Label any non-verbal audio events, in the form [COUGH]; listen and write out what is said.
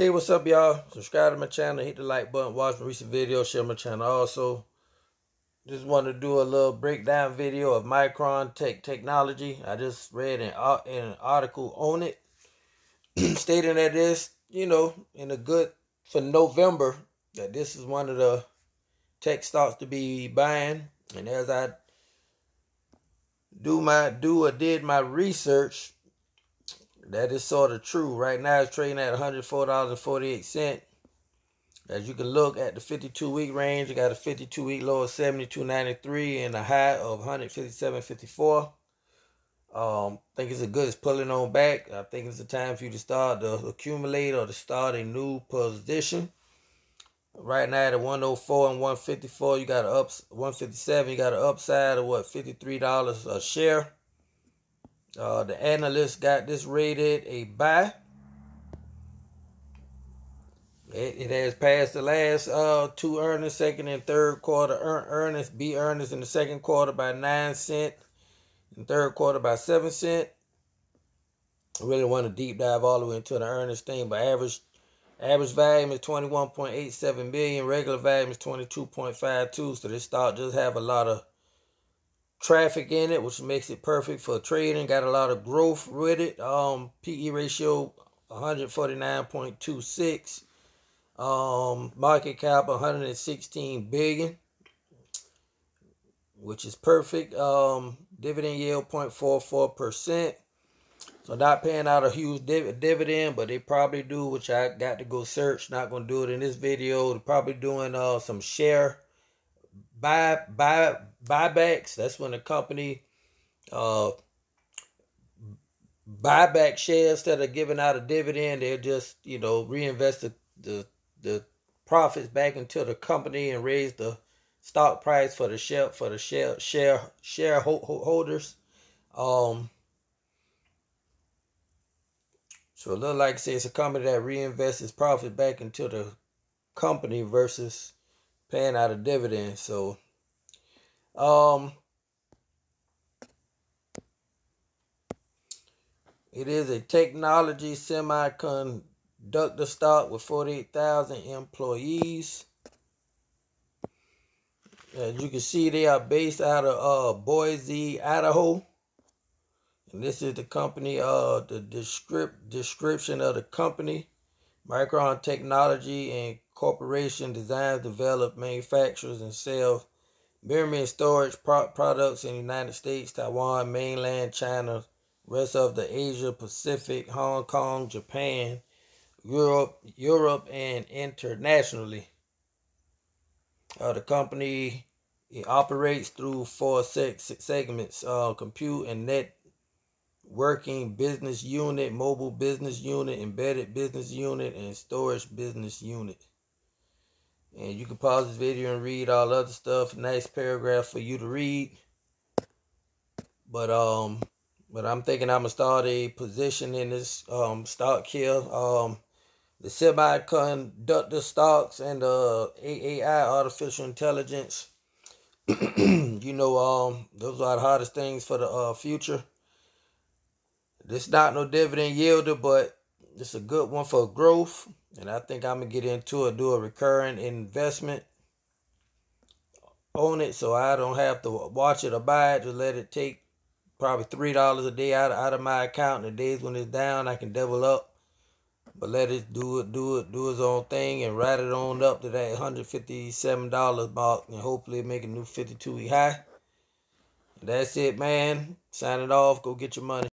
Hey, what's up, y'all? Subscribe to my channel, hit the like button, watch my recent videos, share my channel also. Just wanted to do a little breakdown video of Micron Tech Technology. I just read an, an article on it [CLEARS THROAT] stating that this, you know, in a good for November, that this is one of the tech stocks to be buying. And as I do my do or did my research, that is sort of true. Right now it's trading at $104.48. As you can look at the 52 week range, you got a 52 week low of 72.93 and a high of 157.54. Um, think it's a good it's pulling on back. I think it's the time for you to start to accumulate or to start a new position. Right now at 104 and 154, you got a up 157, you got an upside of what $53 a share. Uh, the analyst got this rated a buy. It, it has passed the last uh, two earnings, second and third quarter earn, earnings, B earnings in the second quarter by 9 cent, and third quarter by 7 cent. I really want to deep dive all the way into the earnings thing, but average average volume is 21.87 billion, regular volume is 22.52, so this stock does have a lot of traffic in it, which makes it perfect for trading. Got a lot of growth with it. Um, PE ratio 149.26. Um, market cap 116 billion, which is perfect. Um, dividend yield 0.44 percent. So not paying out a huge div dividend, but they probably do, which I got to go search. Not gonna do it in this video. They're probably doing uh some share buy buy buybacks. That's when a company uh buy back shares that are giving out a dividend. They'll just you know reinvest the, the the profits back into the company and raise the stock price for the share for the share share shareholders. Um. So it looks like say it's a company that reinvests its profit back into the company versus paying out a dividend. So, um, it is a technology semiconductor stock with 48,000 employees. As you can see, they are based out of uh, Boise, Idaho. And this is the company, uh, the descript description of the company. Micron Technology and Corporation designs, develops, manufactures, and sells and storage pro products in the United States, Taiwan, mainland China, rest of the Asia Pacific, Hong Kong, Japan, Europe, Europe, and internationally. Uh, the company it operates through four six segments: uh, compute and net working business unit, mobile business unit, embedded business unit, and storage business unit. And you can pause this video and read all other stuff. Nice paragraph for you to read. But um, but I'm thinking I'm gonna start a position in this um stock here. Um, the semiconductor stocks and the AI, artificial intelligence. [CLEARS THROAT] you know, um, those are the hardest things for the uh, future. This not no dividend yielder, but it's a good one for growth. And I think I'm going to get into it, do a recurring investment on it so I don't have to watch it or buy it. Just let it take probably $3 a day out, out of my account. And the days when it's down, I can double up. But let it do it, do it, do its own thing and ride it on up to that $157 mark and hopefully make a new 52 week high. That's it, man. Signing off. Go get your money.